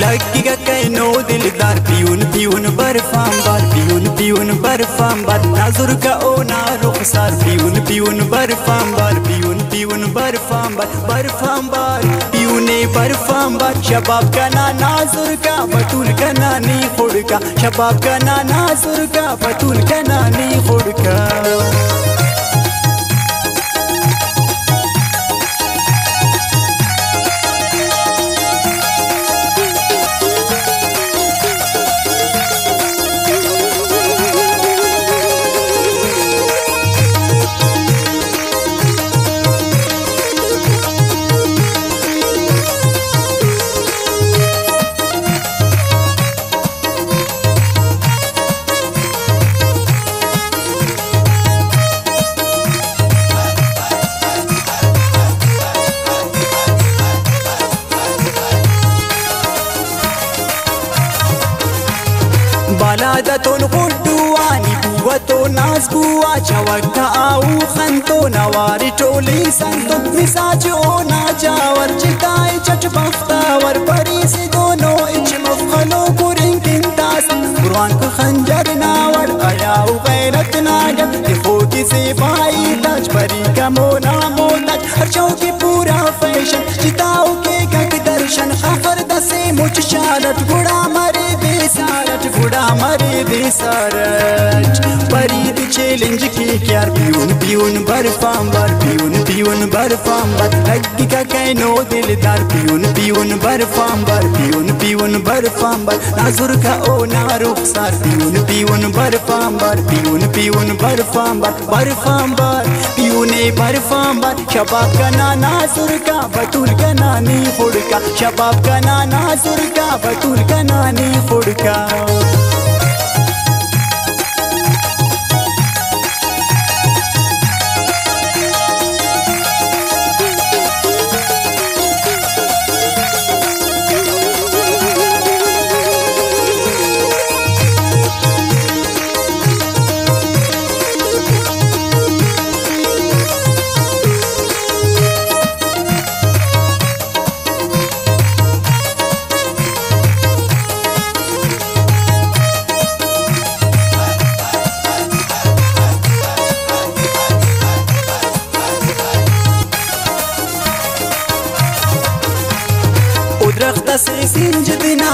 लड़की का कहनो दिलदार, पियून पियून, बर्फाम बार, पियून पियून, बर्फाम बार। नज़र का ओ ना रुखसार, पियून पियून, बर्फाम बार, पियून पियून, बर्फाम बार। बर्फाम बार, पियूने बर्फाम बार। शबाब का ना नाजुर का, बतूल का ना नी खुड़का शबाब का ना नाजुर का, बतूल का ना नी खुड़का kanaa ni fudhka shabaab kanaa naazur ka batuul kanaa ni fudhka. balaadattoon hodhuwaani buuwatoon as bu'aa chawakka aawuu hantoona waari toolii santoon misaaji oonaa jaawar jitaayi chachbaftaawar bariisi doonoo ichimaf qaloo kuriin kintaas burwaan ku hanjarnaawar ayaa'u qeeratti naagar tifookisee faayidaaj barii gamoonaa mootaaj harchawki buuraa feeshan jitaa'u kee gag darshan hafarda फुडा मारी दी सारच परीद challenge की क्या भर पीऊन भर बार पीऊन भर बर्फाम भर लगी का कहीं नो दिल दार कहनो दिलदार भर पीऊन भर बार पीऊन भर बर्फाम भर नाजुर का ओ ना रुक सार पीउन पीउन भर रुखसार भर पीऊन बर्फाम भर पीऊन भर भर बार भर बार भर बर्फाम भर शबाब का ना नासुर का बतूर का ना नानी फुड़ का शबाब का ना नासुर का बतूर का नानी फुड़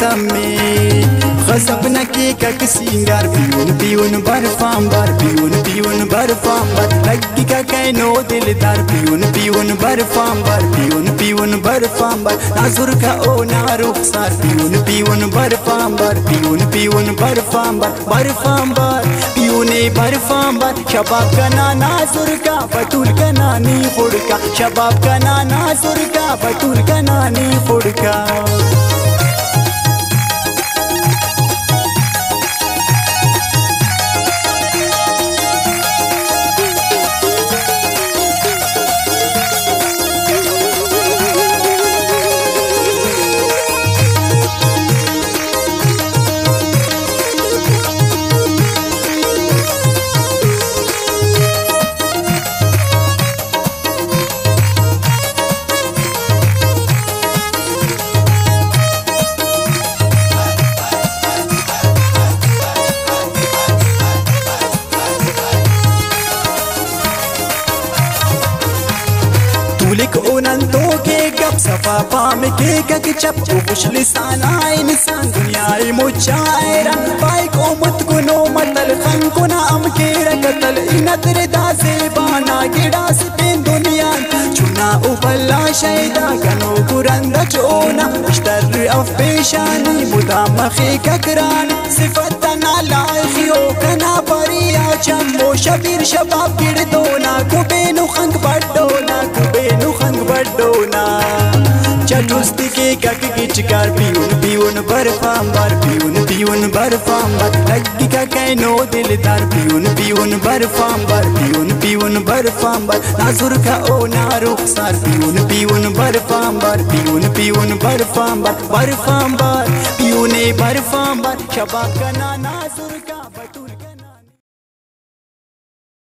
तमे। खसब न के कक सिंगार पियून पियून भर फांबर पियून पियून भर फांबर लग्गी का कैनो दिलदार पियून पियून भर फांबर पियून पियून भर फांबर नाजुर का ओ नारुख सार पियून पियून भर फांबर पियून पियून भर फांबर भर फांबर पियूने भर फांबर शबाब का ना नाजुर का, बतूल का नानी फुड़का। शबाब का ना नाजुर का, बतूल का नानी फुड़का। सफ़ा पाम के गग चप उशल सानाए निसान दुनियाए मुचाए रन पाए को मत गुनो, मतल खन को नाम के रगतल इन तेरे दासे बाना गिड़ा से पेन दुनिया। चुना उबला शैदा, गनो कुरंद चोना, इश्तर अफ पेशानी मुदा मखे ककरान सिफत ना लाखियो कना परिया चम्मो शबीर शबाब गिड़ दोना, कुबेनु खंग पड़ दोना कुबे मीठा दोस्ती के काक की चिकार पीउन पीउन बर्फाम बार पीउन पीउन बर्फाम बार। लगी का कहनो दिलदार पीउन पीउन बर्फाम बार पीउन पीउन बर्फाम बार। ना का ओ नारुख सार पीउन पीउन बर्फाम बार पीउन पीउन बर्फाम बार। बर्फाम बार पीउने बर्फाम बार। शबा का ना नाजुर